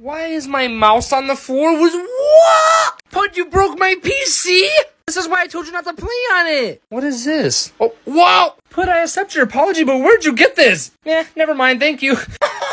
Why is my mouse on the floor? Was what? Pud, you broke my PC? This is why I told you not to play on it. What is this? Oh, wow! Pud, I accept your apology, but where'd you get this? Eh, never mind, thank you.